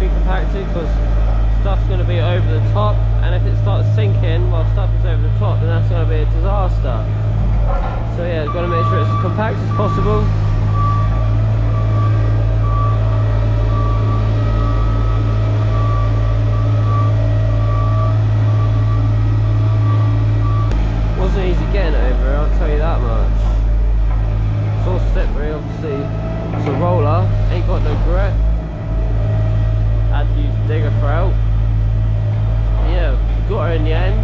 be compacted because stuff's going to be over the top and if it starts sinking while stuff is over the top then that's going to be a disaster. So yeah, got to make sure it's as compact as possible. Wasn't easy getting over, I'll tell you that much. It's all slippery, obviously. It's a roller, ain't got no grip. Had to use a digger for help. Yeah, got her in the end.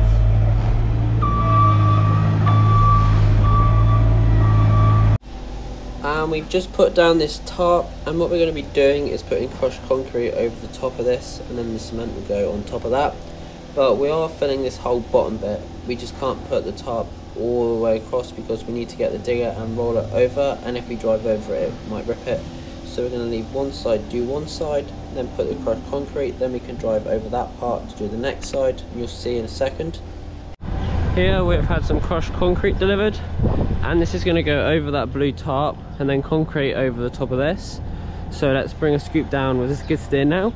And we've just put down this tarp and what we're going to be doing is putting crushed concrete over the top of this and then the cement will go on top of that. But we are filling this whole bottom bit. We just can't put the tarp all the way across because we need to get the digger and roll it over and if we drive over it, it might rip it. So we're going to leave one side, do one side, then put the crushed concrete, then we can drive over that part to do the next side you'll see in a second. Here we've had some crushed concrete delivered and this is going to go over that blue tarp and then concrete over the top of this. So let's bring a scoop down with this skid steer now.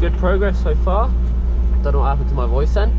Good progress so far. Don't know what happened to my voice then.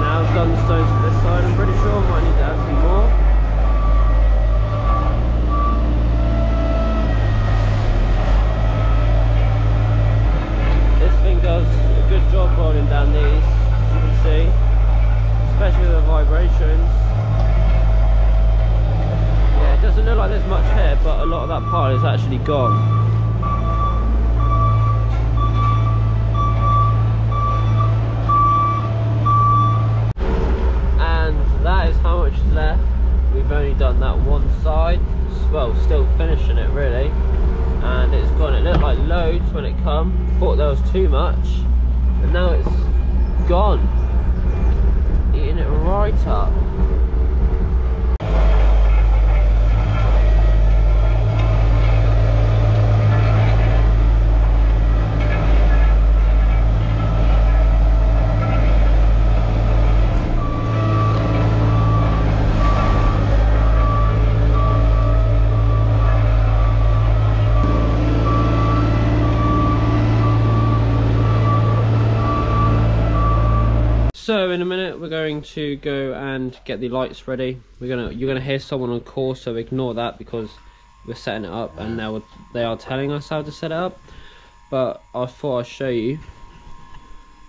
Now I've for this side, I'm pretty sure I might need to add some more. This thing does a good job rolling down these, as you can see, especially with the vibrations. Yeah, it doesn't look like there's much here, but a lot of that part is actually gone. done that one side. Well still finishing it really. And it's gone. It looked like loads when it come. Thought there was too much. And now it's gone. Eating it right up. So in a minute we're going to go and get the lights ready. We're gonna you're gonna hear someone on call, so ignore that because we're setting it up and now they are telling us how to set it up. But I thought I'd show you.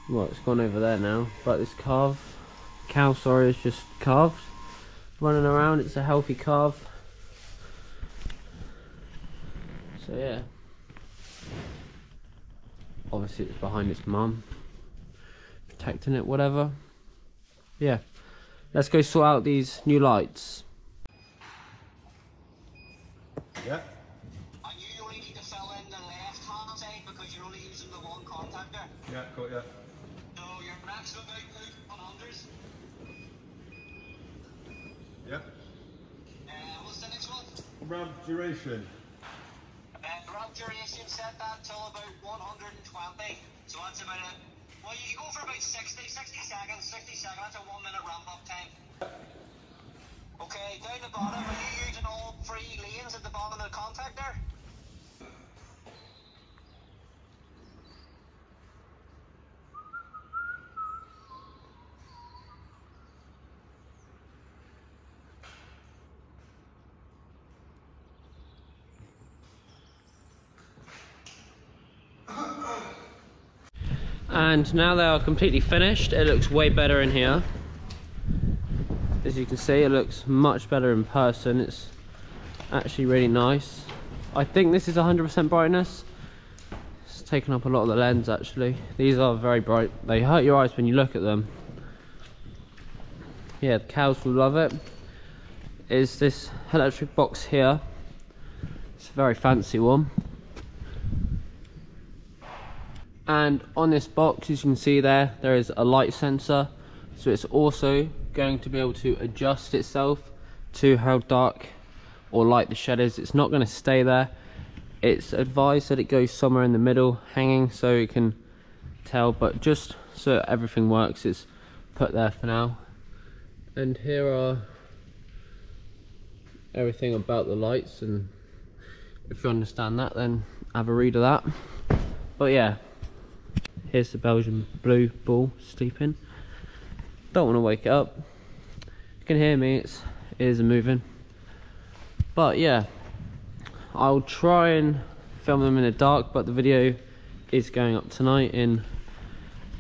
Well, it's gone over there now. But this calf, cow, sorry, is just calved, running around. It's a healthy calf. So yeah. Obviously, it's behind its mum protecting it, whatever. Yeah, let's go sort out these new lights. Yeah. And you only need to fill in the left hand side because you're only using the one contactor. Yeah, got ya. So your maximum output 100s. Yeah. Uh, what's the next one? Ramp duration. Uh, ramp duration set that till about 120. So that's about it. Well, you go for about 60, 60 seconds, 60 seconds, that's a one minute ramp up time. Okay, down the bottom, are you using all three lanes at the bottom of the contactor? And now they are completely finished it looks way better in here. As you can see it looks much better in person it's actually really nice. I think this is 100% brightness. It's taken up a lot of the lens actually. These are very bright they hurt your eyes when you look at them. Yeah the cows will love it. Is this electric box here? It's a very fancy one and on this box as you can see there there is a light sensor. So it's also going to be able to adjust itself to how dark or light the shed is. It's not going to stay there. It's advised that it goes somewhere in the middle hanging so you can tell but just so everything works it's put there for now. And here are everything about the lights and if you understand that then have a read of that. But yeah Here's the Belgian blue bull sleeping. Don't want to wake it up. You can hear me, its ears are moving. But yeah, I'll try and film them in the dark, but the video is going up tonight in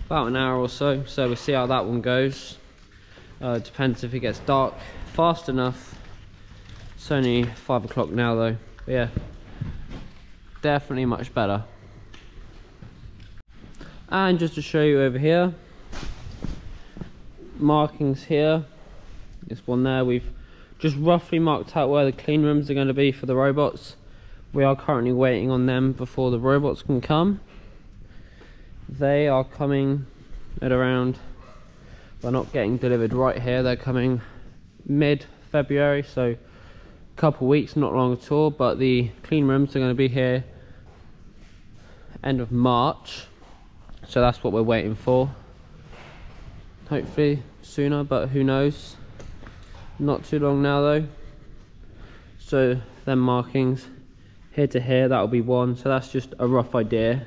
about an hour or so. So we'll see how that one goes. Uh, depends if it gets dark fast enough. It's only five o'clock now though. But yeah, definitely much better and just to show you over here markings here this one there we've just roughly marked out where the clean rooms are going to be for the robots. We are currently waiting on them before the robots can come. They are coming at around they're not getting delivered right here they're coming mid february so a couple weeks not long at all but the clean rooms are going to be here end of march so that's what we're waiting for. Hopefully sooner but who knows? Not too long now though. So them markings here to here that'll be one. So that's just a rough idea.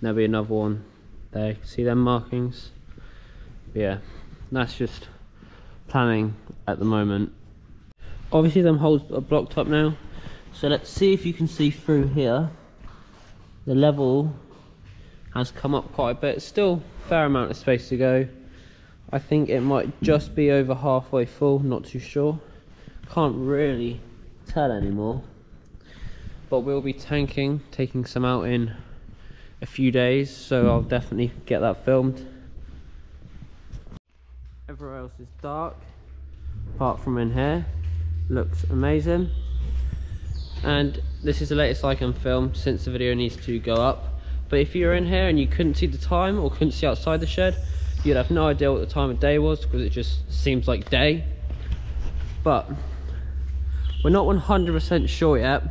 There'll be another one there. See them markings? Yeah that's just planning at the moment. Obviously them holes are blocked up now. So let's see if you can see through here. The level has come up quite a bit. Still fair amount of space to go. I think it might just be over halfway full, not too sure. Can't really tell anymore. But we'll be tanking, taking some out in a few days, so I'll definitely get that filmed. Everywhere else is dark, apart from in here. Looks amazing. and this is the latest I can film since the video needs to go up. But if you're in here and you couldn't see the time or couldn't see outside the shed, you'd have no idea what the time of day was because it just seems like day. But we're not 100% sure yet,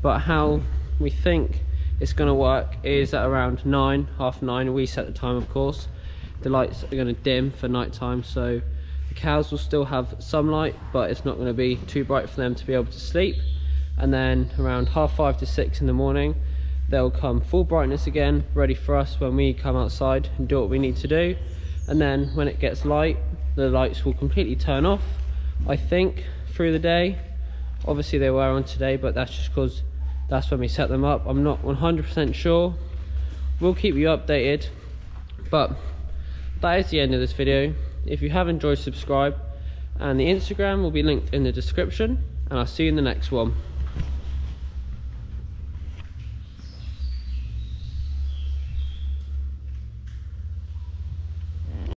but how we think it's going to work is at around 9, half 9, we set the time of course. The lights are going to dim for night time, so the cows will still have some light, but it's not going to be too bright for them to be able to sleep. And then around half 5 to 6 in the morning, they'll come full brightness again ready for us when we come outside and do what we need to do. And then when it gets light the lights will completely turn off I think through the day. Obviously they were on today but that's just because that's when we set them up. I'm not 100% sure. We'll keep you updated but that is the end of this video. If you have enjoyed subscribe and the Instagram will be linked in the description and I'll see you in the next one